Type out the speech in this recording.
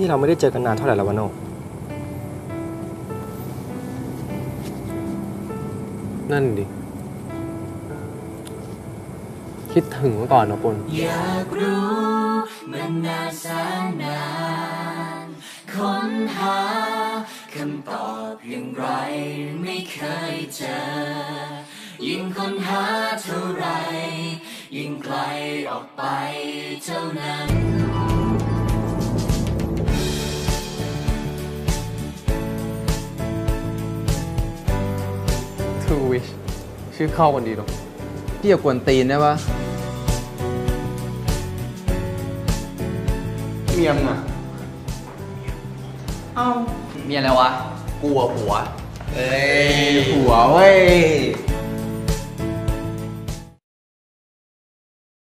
นี่เราไม่ได้เจอกันนานเท่าไหร่แล้ววะโนนั่นดิ คิดถึงเมื่อก่อนนะปนอยากรู้มันนานแสนนานค้นหาคำตอบอย่างไรไม่เคยเจอ ยิ่งค้นหาเท่าไร ยิ่งไกลออกไปเท่านั้น ทูวิชชื่อเข้ากันดีเนาะพี่อย่ากวนตีนได้ปะเมียมอะมีอะไรวะกลัวผัวเอ้ยหัวเว้ย